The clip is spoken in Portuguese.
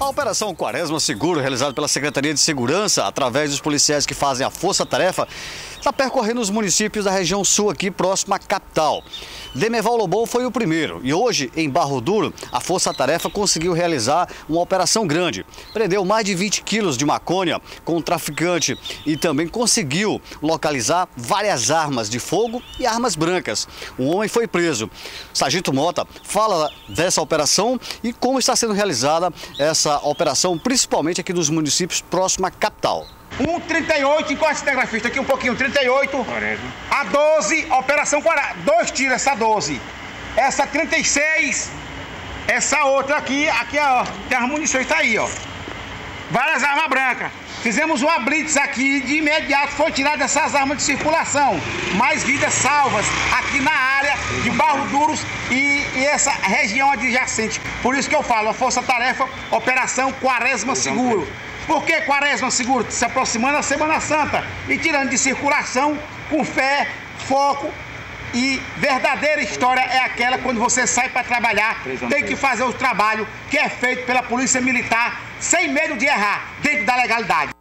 A Operação Quaresma Seguro, realizada pela Secretaria de Segurança, através dos policiais que fazem a força-tarefa, está percorrendo os municípios da região sul aqui, próximo à capital. Demeval Lobão foi o primeiro e hoje, em Barro Duro, a força-tarefa conseguiu realizar uma operação grande. Prendeu mais de 20 quilos de maconha com um traficante e também conseguiu localizar várias armas de fogo e armas brancas. Um homem foi preso. Sargento Mota fala dessa operação e como está sendo realizada essa essa operação, principalmente aqui nos municípios próximos à capital. 1,38, encosta cinegrafista aqui um pouquinho, 38. A 12, operação 40. Dois tiros, essa 12. Essa 36, essa outra aqui, aqui ó, tem as munições, tá aí, ó. Várias armas brancas. Fizemos uma blitz aqui de imediato foi tirada essas armas de circulação. Mais vidas salvas aqui na área de Barro Duros e, e essa região adjacente. Por isso que eu falo, a Força Tarefa, Operação Quaresma Seguro. Por que Quaresma Seguro? Se aproximando da Semana Santa e tirando de circulação com fé, foco e verdadeira história é aquela quando você sai para trabalhar, tem que fazer o trabalho que é feito pela Polícia Militar sem medo de errar, dentro da legalidade.